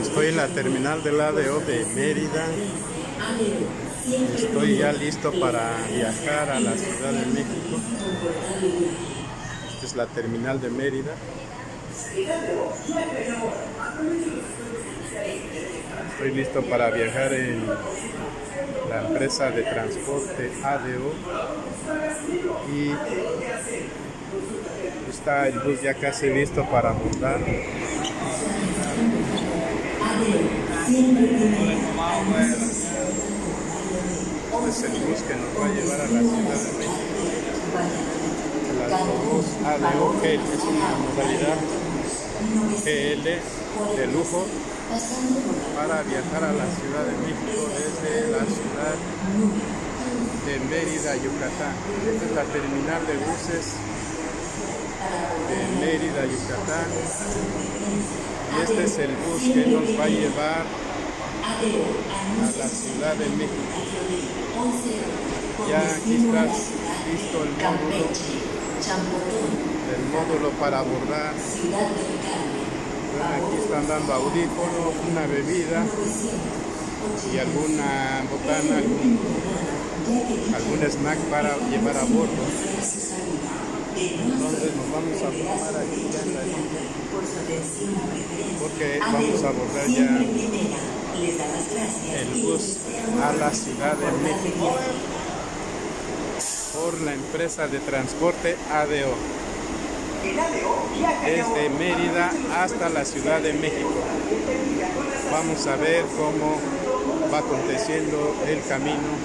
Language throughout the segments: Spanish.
Estoy en la terminal del ADO de Mérida. Estoy ya listo para viajar a la Ciudad de México. Esta es la terminal de Mérida. Estoy listo para viajar en la empresa de transporte ADO y está el bus ya casi listo para abordar. Es el bus que nos va a llevar a la Ciudad de México. El autobús ADO GL es una modalidad GL de lujo para viajar a la Ciudad de México desde la ciudad de Mérida, Yucatán. Esta es la terminal de buses de Mérida, Yucatán. Y este es el bus que nos va a llevar a la Ciudad de México. Ya aquí está listo el módulo, el módulo para abordar. Aquí están dando audífonos, una bebida y alguna botana, algún, algún snack para llevar a bordo. Vamos a formar aquí ya en la línea porque vamos a abordar ya el bus a la Ciudad de México por la empresa de transporte ADO desde Mérida hasta la Ciudad de México. Vamos a ver cómo va aconteciendo el camino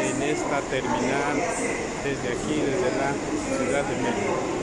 en esta terminal desde aquí, desde la Ciudad de México.